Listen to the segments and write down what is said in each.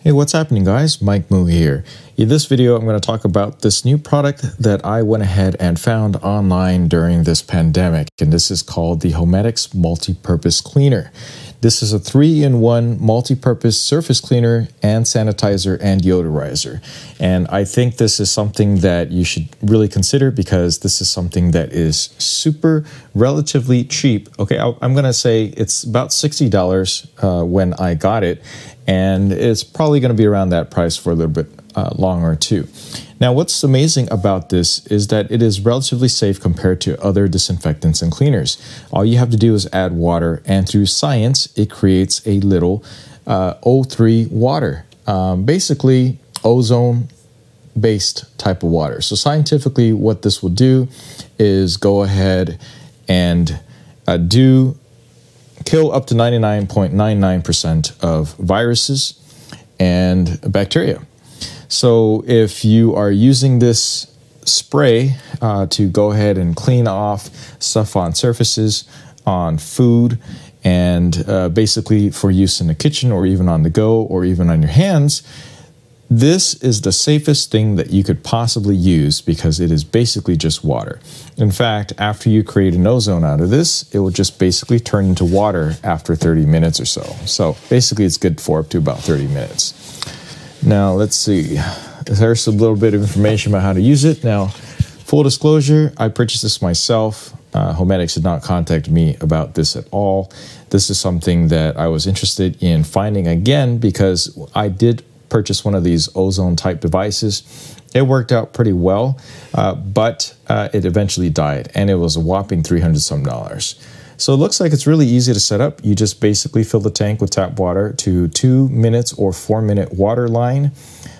Hey, what's happening guys? Mike Mu here. In this video, I'm going to talk about this new product that I went ahead and found online during this pandemic, and this is called the Homedics Multi-Purpose Cleaner. This is a three-in-one multi-purpose surface cleaner and sanitizer and deodorizer. And I think this is something that you should really consider because this is something that is super relatively cheap. Okay, I'm to say it's about $60 uh, when I got it, and it's probably to be around that price for a little bit uh, longer too. Now, what's amazing about this is that it is relatively safe compared to other disinfectants and cleaners. All you have to do is add water, and through science, it creates a little uh, O3 water, um, basically ozone based type of water. So, scientifically, what this will do is go ahead and uh, do kill up to 99.99% of viruses and bacteria. So if you are using this spray uh, to go ahead and clean off stuff on surfaces, on food, and uh, basically for use in the kitchen or even on the go or even on your hands, this is the safest thing that you could possibly use because it is basically just water. In fact, after you create an ozone out of this, it will just basically turn into water after 30 minutes or so. So basically, it's good for up to about 30 minutes. Now, let's see. There's a little bit of information about how to use it. Now, full disclosure, I purchased this myself. Uh, Homedics did not contact me about this at all. This is something that I was interested in finding again because I did purchase one of these ozone type devices. It worked out pretty well, uh, but uh, it eventually died and it was a whopping 300 some dollars. So it looks like it's really easy to set up. You just basically fill the tank with tap water to two minutes or four minute water line,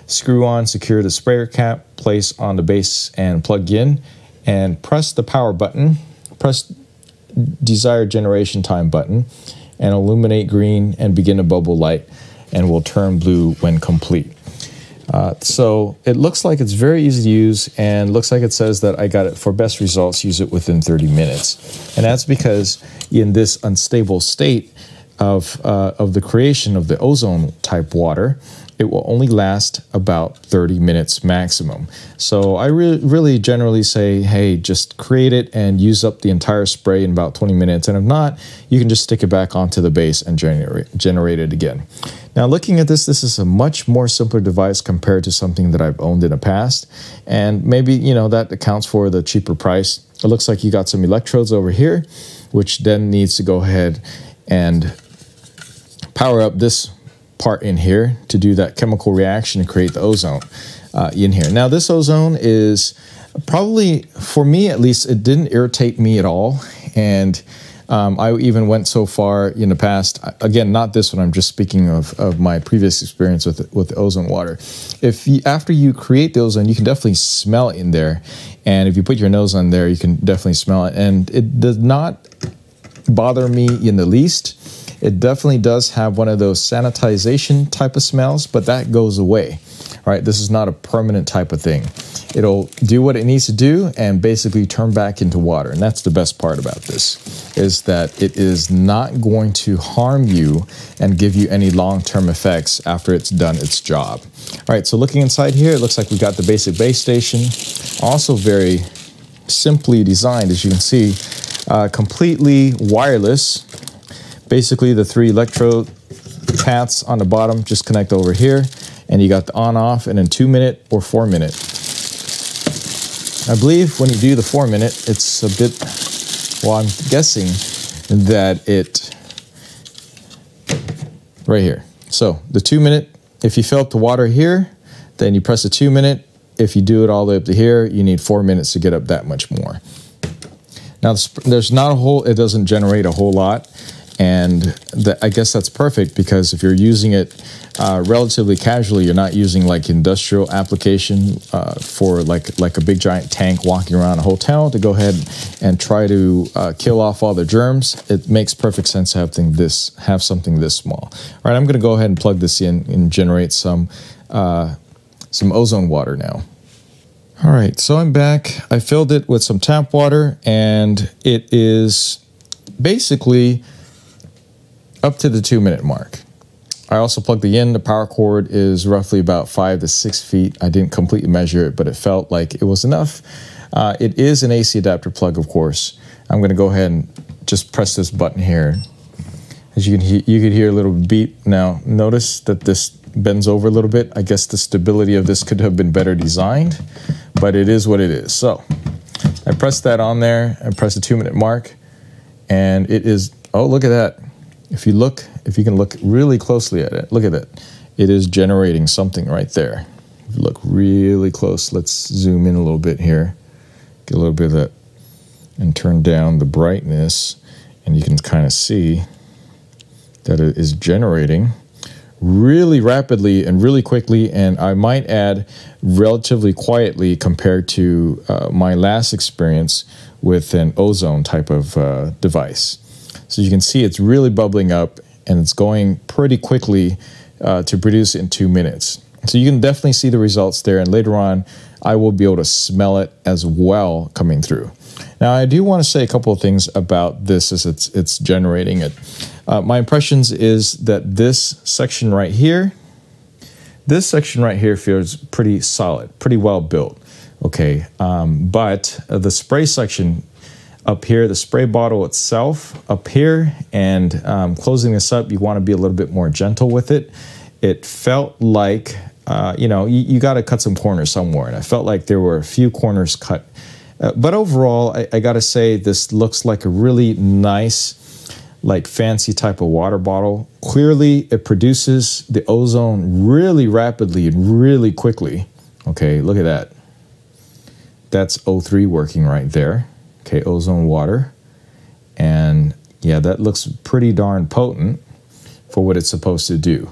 screw on, secure the sprayer cap, place on the base and plug in, and press the power button, press desired generation time button, and illuminate green and begin a bubble light and will turn blue when complete. Uh, so it looks like it's very easy to use and looks like it says that I got it for best results, use it within 30 minutes. And that's because in this unstable state of, uh, of the creation of the ozone type water, it will only last about 30 minutes maximum. So I re really generally say, hey, just create it and use up the entire spray in about 20 minutes. And if not, you can just stick it back onto the base and generate, generate it again. Now, looking at this, this is a much more simpler device compared to something that I've owned in the past. And maybe, you know, that accounts for the cheaper price. It looks like you got some electrodes over here, which then needs to go ahead and power up this part in here to do that chemical reaction and create the ozone uh, in here. Now, this ozone is probably, for me at least, it didn't irritate me at all. And um, I even went so far in the past, again, not this one, I'm just speaking of, of my previous experience with, with ozone water. If you, after you create the ozone, you can definitely smell it in there. And if you put your nose on there, you can definitely smell it. And it does not bother me in the least. It definitely does have one of those sanitization type of smells, but that goes away. Right, this is not a permanent type of thing. It'll do what it needs to do and basically turn back into water. And that's the best part about this is that it is not going to harm you and give you any long-term effects after it's done its job. All right, so looking inside here, it looks like we've got the basic base station. Also very simply designed, as you can see, uh, completely wireless basically the three electrode paths on the bottom just connect over here and you got the on off and then two minute or four minute. I believe when you do the four minute, it's a bit, well, I'm guessing that it, right here. So the two minute, if you fill up the water here, then you press the two minute. If you do it all the way up to here, you need four minutes to get up that much more. Now, there's not a whole, it doesn't generate a whole lot. And the, I guess that's perfect because if you're using it uh, relatively casually, you're not using like industrial application uh, for like like a big giant tank walking around a hotel to go ahead and try to uh, kill off all the germs. It makes perfect sense to have thing this have something this small. All right, I'm going to go ahead and plug this in and generate some uh, some ozone water now. All right, so I'm back. I filled it with some tap water, and it is basically up to the two minute mark. I also plugged the in. The power cord is roughly about five to six feet. I didn't completely measure it, but it felt like it was enough. Uh, it is an AC adapter plug, of course. I'm going to go ahead and just press this button here. As you can hear, you could hear a little beep. Now, notice that this bends over a little bit. I guess the stability of this could have been better designed, but it is what it is. So I press that on there and press the two minute mark, and it is, oh, look at that. If you look, if you can look really closely at it, look at it. It is generating something right there. If you look really close, let's zoom in a little bit here. Get a little bit of that and turn down the brightness, and you can kind of see that it is generating really rapidly and really quickly, and I might add relatively quietly compared to uh, my last experience with an ozone type of uh, device. So you can see it's really bubbling up and it's going pretty quickly uh, to produce in two minutes. So you can definitely see the results there, and later on, I will be able to smell it as well coming through. Now, I do want to say a couple of things about this as it's it's generating it. Uh, my impressions is that this section right here, this section right here feels pretty solid, pretty well built. Okay, um, but the spray section up here, the spray bottle itself up here, and um, closing this up, you want to be a little bit more gentle with it. It felt like, uh, you know, you, you got to cut some corners somewhere, and I felt like there were a few corners cut. Uh, but overall, I, I got to say, this looks like a really nice, like fancy type of water bottle. Clearly, it produces the ozone really rapidly and really quickly. Okay, look at that. That's O3 working right there okay, ozone water. And yeah, that looks pretty darn potent for what it's supposed to do.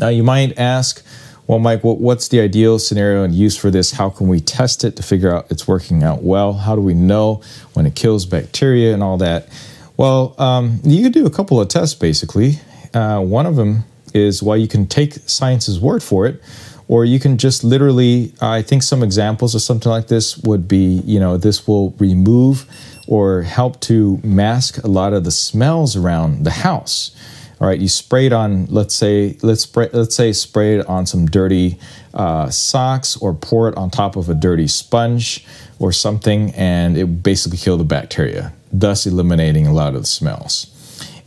Now, you might ask, well, Mike, what's the ideal scenario and use for this? How can we test it to figure out it's working out well? How do we know when it kills bacteria and all that? Well, um, you could do a couple of tests basically. Uh, one of them is well, you can take science's word for it, or you can just literally i think some examples of something like this would be you know this will remove or help to mask a lot of the smells around the house. All right you spray it on let's say let's spray let's say spray it on some dirty uh, socks or pour it on top of a dirty sponge or something and it basically kill the bacteria thus eliminating a lot of the smells.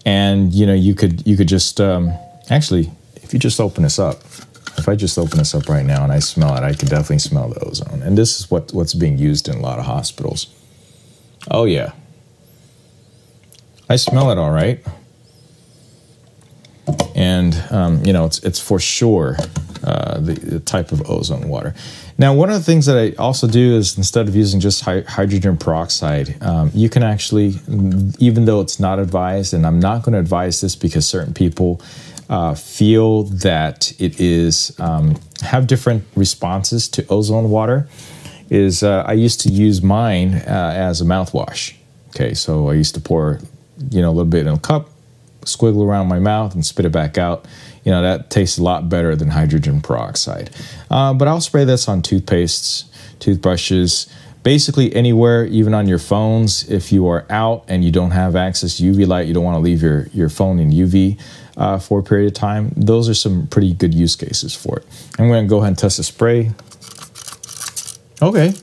And you know you could you could just um, actually if you just open this up if I just open this up right now and I smell it, I can definitely smell the ozone. And this is what, what's being used in a lot of hospitals. Oh, yeah. I smell it all right. And, um, you know, it's, it's for sure uh, the, the, type of ozone water. Now, one of the things that I also do is instead of using just hydrogen peroxide, um, you can actually, even though it's not advised, and I'm not going to advise this because certain people uh, feel that it is um, have different responses to ozone water is uh, I used to use mine uh, as a mouthwash. Okay, so I used to pour, you know, a little bit in a cup, squiggle around my mouth, and spit it back out. You know, that tastes a lot better than hydrogen peroxide. Uh, but I'll spray this on toothpastes, toothbrushes, basically anywhere, even on your phones. If you are out and you don't have access to UV light, you don't want to leave your, your phone in UV uh, for a period of time, those are some pretty good use cases for it. I'm going to go ahead and test the spray. Okay,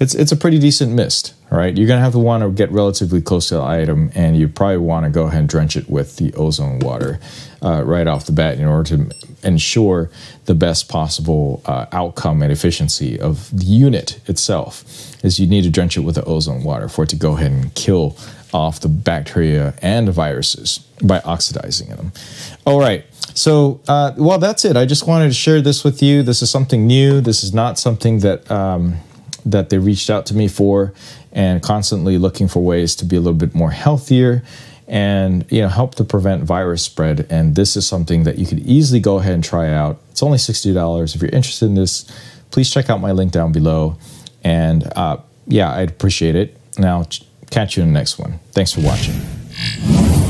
it's, it's a pretty decent mist, all right? You're going to have to want to get relatively close to the item, and you probably want to go ahead and drench it with the ozone water uh, right off the bat in order to ensure the best possible uh, outcome and efficiency of the unit itself is you need to drench it with the ozone water for it to go ahead and kill off the bacteria and viruses by oxidizing them. All right. So, uh, well, that's it. I just wanted to share this with you. This is something new. This is not something that um, that they reached out to me for, and constantly looking for ways to be a little bit more healthier and you know help to prevent virus spread. And this is something that you could easily go ahead and try out. It's only sixty dollars. If you're interested in this, please check out my link down below. And uh, yeah, I'd appreciate it. Now Catch you in the next one. Thanks for watching.